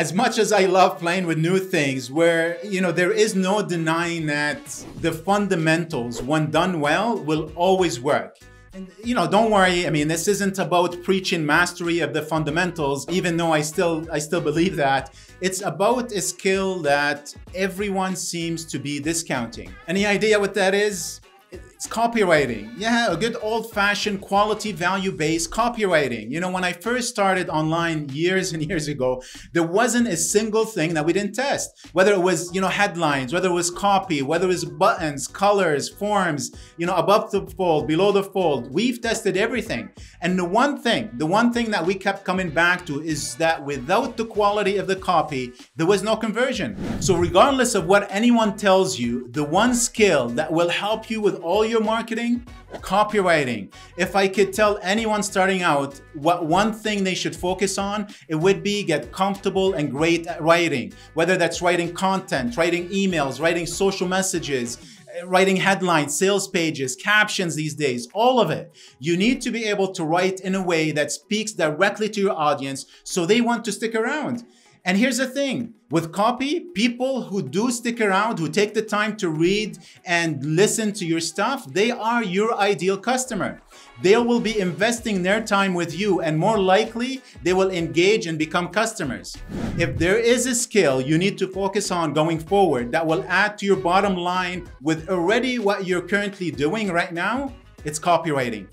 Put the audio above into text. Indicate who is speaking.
Speaker 1: as much as I love playing with new things, where, you know, there is no denying that the fundamentals, when done well, will always work. And, you know, don't worry. I mean, this isn't about preaching mastery of the fundamentals, even though I still, I still believe that. It's about a skill that everyone seems to be discounting. Any idea what that is? It's copywriting. Yeah, a good old fashioned quality value based copywriting. You know, when I first started online years and years ago, there wasn't a single thing that we didn't test. Whether it was, you know, headlines, whether it was copy, whether it was buttons, colors, forms, you know, above the fold, below the fold. We've tested everything. And the one thing, the one thing that we kept coming back to is that without the quality of the copy, there was no conversion. So regardless of what anyone tells you, the one skill that will help you with all your marketing, copywriting. If I could tell anyone starting out what one thing they should focus on, it would be get comfortable and great at writing. Whether that's writing content, writing emails, writing social messages, writing headlines, sales pages, captions these days, all of it. You need to be able to write in a way that speaks directly to your audience so they want to stick around. And here's the thing with copy, people who do stick around, who take the time to read and listen to your stuff, they are your ideal customer. They will be investing their time with you, and more likely, they will engage and become customers. If there is a skill you need to focus on going forward that will add to your bottom line with already what you're currently doing right now, it's copywriting.